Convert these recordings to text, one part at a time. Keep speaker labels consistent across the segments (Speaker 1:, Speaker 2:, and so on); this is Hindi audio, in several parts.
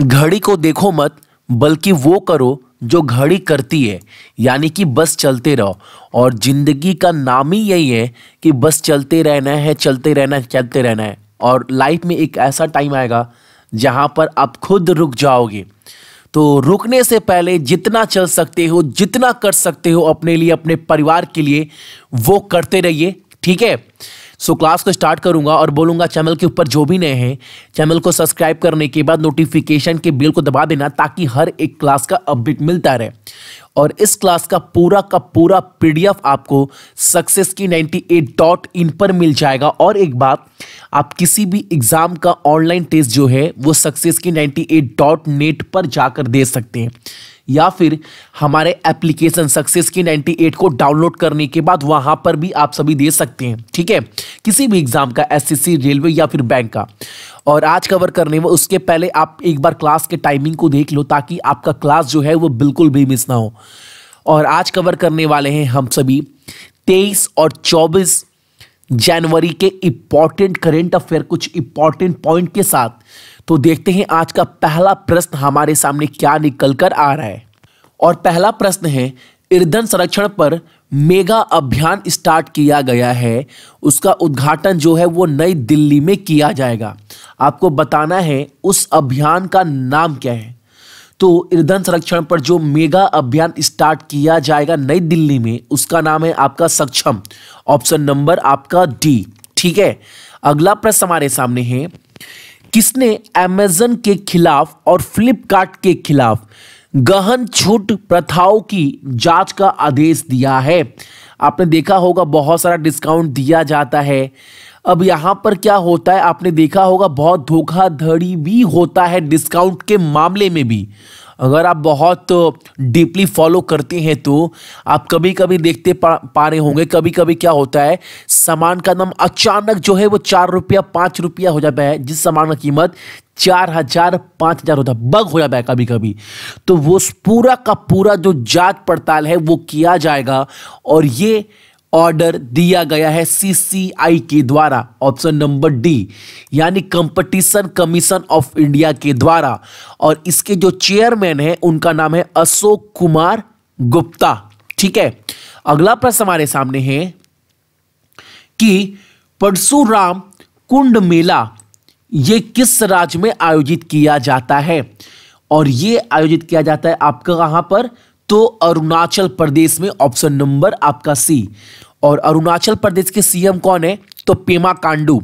Speaker 1: घड़ी को देखो मत, बल्कि वो करो जो घड़ी करती है, यानी कि बस चलते रहो। और ज़िंदगी का नाम ही यही है कि बस चलते रहना है, चलते रहना है, चलते रहना है। और लाइफ में एक ऐसा टाइम आएगा जहाँ पर आप खुद रुक जाओगे। तो रुकने से पहले जितना चल सकते हो, जितना कर सकते हो अपने लिए, अपने परिवार के लिए, वो करते रहिए, ठीक है? सो क्लास को स्टार्ट करूँगा और बोलूँगा, चैनल के ऊपर जो भी नए हैं, चैनल को सब्सक्राइब करने के बाद नोटिफिकेशन के बिल को दबा देना ताकि हर एक क्लास का अपडेट मिलता रहे. और इस क्लास का पूरा का पूरा पीडीएफ आपको सक्सेस की 98 डॉट इन पर मिल जाएगा। और एक बात आप किसी भी एग्ज़ाम का ऑनलाइन टेस्ट जो है, वो सक्सेस की 98 डॉट नेट पर जाकर दे सकते हैं। या फिर हमारे एप्लीकेशन सक्सेस की 98 को डाउनलोड करने के बाद वहाँ पर भी आप सभी दे सकते हैं, ठीक है? किसी भी एग्ज़ाम का एसएससी रेलवे या फिर बैंक का। और आज कवर करने में उसके पहले आप एक बार क्लास के टाइमिंग को देख लो ताकि आपका क्लास जो है, वो बिल्कुल भी मिस ना हो। और आज कवर करने वाले हैं हम सभी तेईस और चौबीस जनवरी के इंपॉर्टेंट करेंट अफेयर कुछ इंपॉर्टेंट पॉइंट के साथ। तो देखते हैं आज का पहला प्रश्न हमारे सामने क्या निकल कर आ रहा है। और पहला प्रश्न है, ईंधन संरक्षण पर मेगा अभियान स्टार्ट किया गया है। उसका उद्घाटन जो है वो नई दिल्ली में किया जाएगा। आपको बताना है, उस अभियान का नाम क्या है? तो ईंधन संरक्षण पर जो मेगा अभियान स्टार्ट किया जाएगा नई दिल्ली में, उसका नाम है आपका सक्षम। ऑप्शन नंबर आपका डी। ठीक है? अगला प्रश्न हमारे सामने है, किसने अमेजन के खिलाफ और फ्लिपकार्ट के खिलाफ गहन छूट प्रथाओं की जाँच का आदेश दिया है? आपने देखा होगा, बहुत सारा डिस्काउंट दिया जाता है। अब यहाँ पर क्या होता है? आपने देखा होगा बहुत धोखाधड़ी भी होता है डिस्काउंट के मामले में भी। अगर आप बहुत डीपली फॉलो करते हैं तो आप कभी कभी देखते पा, पा रहे होंगे। कभी कभी क्या होता है सामान का दाम अचानक जो है वो चार रुपया पाँच रुपया हो जाता है। जिस सामान का कीमत चार हज़ार पाँच हज़ार होता है। बग हो जाता है कभी कभी तो वो पूरा का पूरा जो जाँच पड़ताल है वो किया जाएगा। और ये ऑर्डर दिया गया है सीसीआई के द्वारा, ऑप्शन नंबर डी, यानी कंपटीशन कमीशन ऑफ़ इंडिया के द्वारा। और इसके जो चेयरमैन है, उनका नाम है अशोक कुमार गुप्ता। ठीक है? अगला प्रश्न हमारे सामने है कि परशुराम कुंड मेला, ये किस राज्य में आयोजित किया जाता है? और ये आयोजित किया जाता है आपका कहाँ पर? तो अरुणाचल प्रदेश में ऑप्शन नंबर आपका सी। और अरुणाचल प्रदेश के सीएम कौन है? तो Pema Khandu,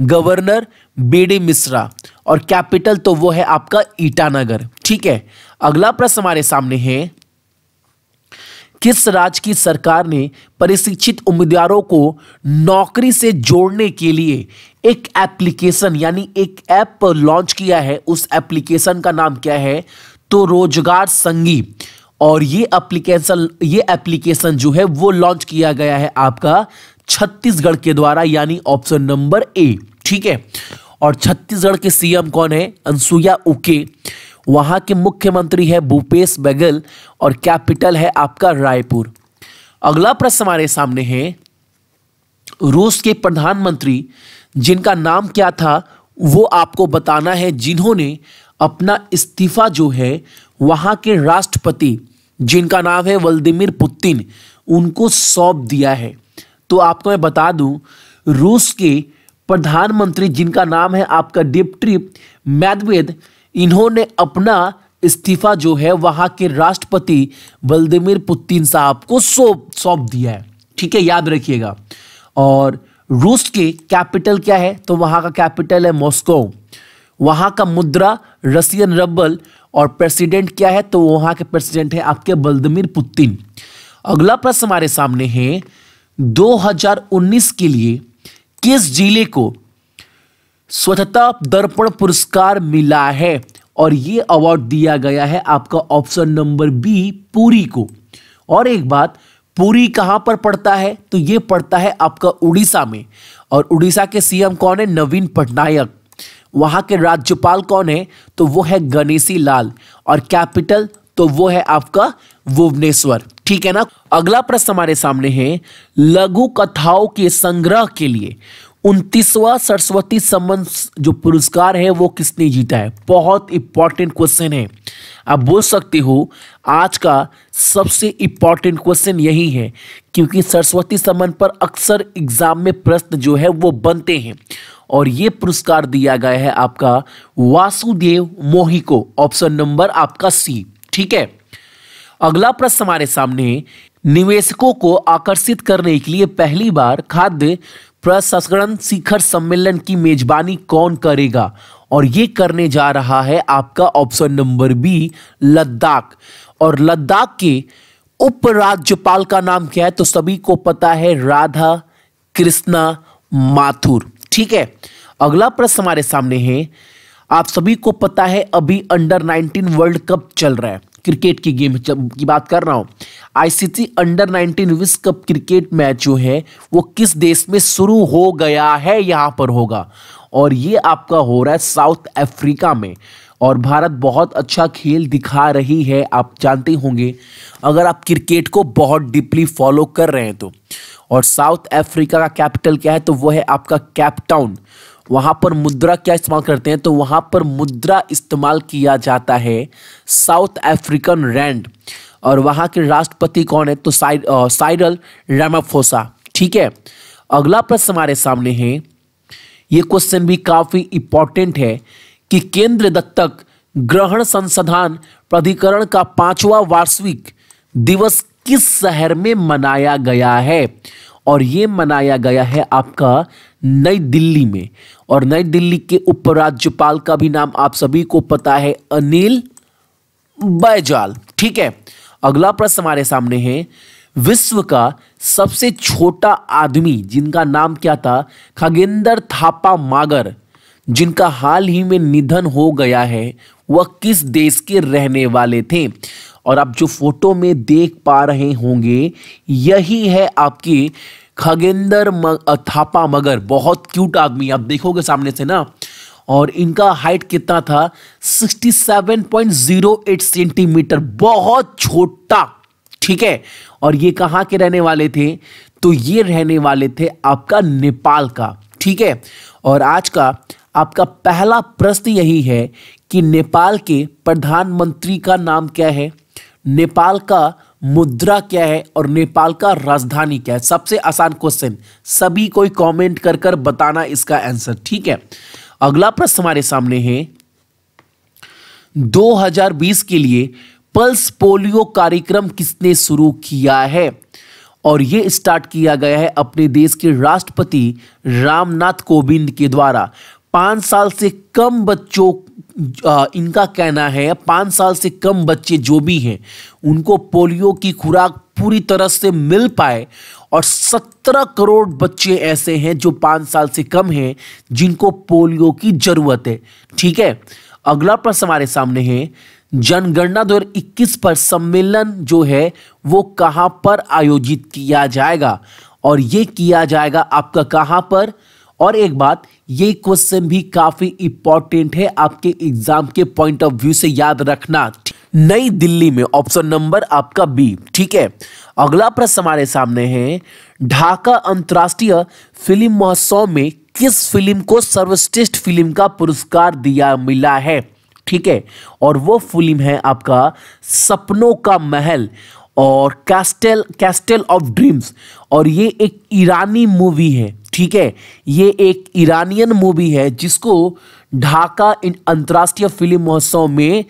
Speaker 1: governor B D Mishra और कैपिटल तो वो है आपका ईटानगर। ठीक है, अगला प्रश्न हमारे सामने है, किस राज्य की सरकार ने प्रशिक्षित उम्मीदवारों को नौकरी से जोड़ने के लिए एक एप्लीकेशन यानी एक ऐप लॉन्च किया है? उस एप्लीकेशन का नाम क्या है? तो रोज़गार संगी और ये एप्लीकेशन ये एप्लीकेशन जो है, वो लॉन्च किया गया है आपका छत्तीसगढ़ के द्वारा, यानी ऑप्शन नंबर ए ठीक है? और छत्तीसगढ़ के सीएम कौन है? अंसुया उके। वहाँ के मुख्यमंत्री है भूपेश बघेल और कैपिटल है आपका रायपुर। अगला प्रश्न हमारे सामने है। रूस के प्रधानमंत्री, जिनका नाम क्या था, वो आपको बताना है। जिन्होंने अपना इस्तीफा जो है, वहाँ के राष्ट्रपति जिनका नाम है व्लादिमिर पुतिन उनको सौंप दिया है। तो आपको मैं बता दूँ, रूस के प्रधानमंत्री जिनका नाम है आपका डिप्टी मैदवेद, इन्होंने अपना इस्तीफा जो है वहाँ के राष्ट्रपति व्लादिमिर पुतिन साहब को सौंप सौंप दिया है। ठीक है, याद रखिएगा। और रूस के कैपिटल क्या है? तो वहाँ का कैपिटल है मॉस्को। वहाँ का मुद्रा रशियन रबल और प्रेसिडेंट क्या है? तो वहाँ के प्रेसिडेंट है आपके बल्दमीर पुतिन। अगला प्रश्न हमारे सामने है 2019 के लिए किस ज़िले को स्वच्छता दर्पण पुरस्कार मिला है? और ये अवार्ड दिया गया है आपका ऑप्शन नंबर बी पुरी को। और एक बात, पूरी कहाँ पर पड़ता है? तो ये पड़ता है आपका उड़ीसा में। और उड़ीसा के सीएम कौन है? नवीन पटनायक। वहाँ के राज्यपाल कौन है? तो वो है गणेशी लाल। और कैपिटल तो वो है आपका भुवनेश्वर। ठीक है ना? अगला प्रश्न हमारे सामने है, लघु कथाओं के संग्रह के लिए। उनतीसवा सरस्वती सम्मान जो पुरस्कार है, वो किसने जीता है? बहुत इंपॉर्टेंट क्वेश्चन है। आप बोल सकते हो, आज का सबसे इंपॉर्टेंट क्वेश्चन यही है, क्योंकि सरस्वती सम्मान पर अक्सर एग्ज़ाम में प्रश्न जो है, वो बनते हैं। और ये पुरस्कार दिया गया है आपका वासुदेव मोही को ऑप्शन नंबर आपका सी ठीक है? अगला प्रश्न हमारे सामने निवेशकों को आकर्षित करने के लिए पहली बार खाद्य प्रसंस्करण शिखर सम्मेलन की मेजबानी कौन करेगा? और ये करने जा रहा है आपका ऑप्शन नंबर बी, लद्दाख। और लद्दाख के उपराज्यपाल का नाम क्या है? तो सभी को पता है राधा कृष्णा माथुर। ठीक है? अगला प्रश्न हमारे सामने है। आप सभी को पता है अभी अंडर 19 वर्ल्ड कप चल रहा है। क्रिकेट की गेम की बात कर रहा हूँ। आईसीसी अंडर 19 विश्व कप क्रिकेट मैच जो है, वो किस देश में शुरू हो गया है, यहाँ पर होगा। और ये आपका हो रहा है साउथ अफ्रीका में। और भारत बहुत अच्छा खेल दिखा रही है, आप जानते होंगे। अगर आप क्रिकेट को बहुत डीपली फॉलो कर रहे हैं तो। और साउथ अफ्रीका का कैपिटल क्या है तो वो है आपका कैपटाउन वहाँ पर मुद्रा क्या इस्तेमाल करते हैं तो वहाँ पर मुद्रा इस्तेमाल किया जाता है साउथ अफ्रीकन रैंड। और वहाँ के राष्ट्रपति कौन है? तो साइड साइडल रामाफोसा। ठीक है? अगला प्रश्न हमारे सामने है। ये क्वेश्चन भी काफ़ी इंपॉर्टेंट है कि केंद्र दत्तक ग्रहण संसाधन प्राधिकरण का पांचवा वार्षिक दिवस किस शहर में मनाया गया है? और ये मनाया गया है आपका नई दिल्ली में। और नई दिल्ली के उपराज्यपाल का भी नाम आप सभी को पता है, अनिल बैजाल। ठीक है? अगला प्रश्न हमारे सामने है। विश्व का सबसे छोटा आदमी, जिनका नाम क्या था? खगेंद्र थापा मागर, जिनका हाल ही में निधन हो गया है, वह किस देश के रहने वाले थे? और आप जो फ़ोटो में देख पा रहे होंगे, यही है आपकी खगेंद्र थापा मगर। बहुत क्यूट आदमी, आप देखोगे सामने से ना? और इनका हाइट कितना था? 67.08 सेंटीमीटर बहुत छोटा, ठीक है? और ये कहाँ के रहने वाले थे? तो ये रहने वाले थे आपका नेपाल का, ठीक है? और आज का आपका पहला प्रश्न यही है कि नेपाल के प्रधानमंत्री का नाम क्या है? नेपाल का मुद्रा क्या है और नेपाल का राजधानी क्या है? सबसे आसान क्वेश्चन सभी कोई कमेंट कर कर बताना इसका आंसर ठीक है? अगला प्रश्न हमारे सामने है। 2020 के लिए पल्स पोलियो कार्यक्रम किसने शुरू किया है? और यह स्टार्ट किया गया है अपने देश के राष्ट्रपति रामनाथ कोविंद के द्वारा। पाँच साल से कम बच्चों इनका कहना है, पाँच साल से कम बच्चे जो भी हैं, उनको पोलियो की खुराक पूरी तरह से मिल पाए और सत्रह करोड़ बच्चे ऐसे हैं जो पाँच साल से कम हैं, जिनको पोलियो की ज़रूरत है। ठीक है? अगला प्रश्न हमारे सामने है। जनगणना 2021 पर सम्मेलन जो है, वो कहाँ पर आयोजित किया जाएगा? और ये किया जाएगा आपका कहाँ पर? और एक बात, ये क्वेश्चन भी काफ़ी इंपॉर्टेंट है आपके एग्ज़ाम के पॉइंट ऑफ़ व्यू से याद रखना। नई दिल्ली में ऑप्शन नंबर आपका बी, ठीक है? अगला प्रश्न हमारे सामने है, ढाका अंतर्राष्ट्रीय फ़िल्म महोत्सव में किस फ़िल्म को सर्वश्रेष्ठ फ़िल्म का पुरस्कार दिया मिला है? ठीक है, और वो फ़िल्म है आपका सपनों का महल और कैस्टल कैस्टल ऑफ़ ड्रीम्स, और ये एक ईरानी मूवी है, ठीक है? ये एक ईरानियन मूवी है जिसको ढाका अंतर्राष्ट्रीय फ़िल्म महोत्सव में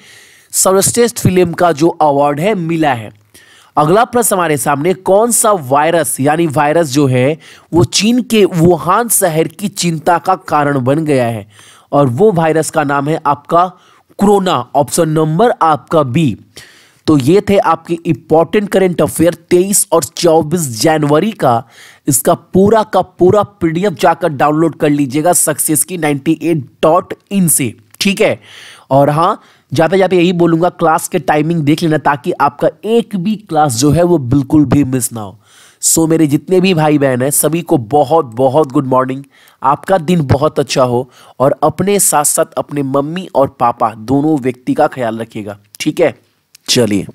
Speaker 1: सर्वश्रेष्ठ फ़िल्म का जो अवार्ड है, मिला है। अगला प्रश्न हमारे सामने, कौन सा वायरस, यानी वायरस जो है, वो चीन के वुहान शहर की चिंता का कारण बन गया है? और वो वायरस का नाम है आपका कोरोना, ऑप्शन नंबर आपका बी। तो ये थे आपके इंपॉर्टेंट करेंट अफेयर 23 और 24 जनवरी का। इसका पूरा का पूरा पीडीएफ जाकर डाउनलोड कर लीजिएगा सक्सेस की 98 डॉट इन से। ठीक है? और हाँ जाते जाते यही बोलूँगा क्लास के टाइमिंग देख लेना ताकि आपका एक भी क्लास जो है वो बिल्कुल भी मिस ना हो। सो मेरे जितने भी भाई बहन हैं, सभी को बहुत बहुत गुड मॉर्निंग आपका दिन बहुत अच्छा हो और अपने साथ साथ अपने मम्मी और पापा दोनों व्यक्ति का ख्याल रखिएगा। ठीक है? चलिए।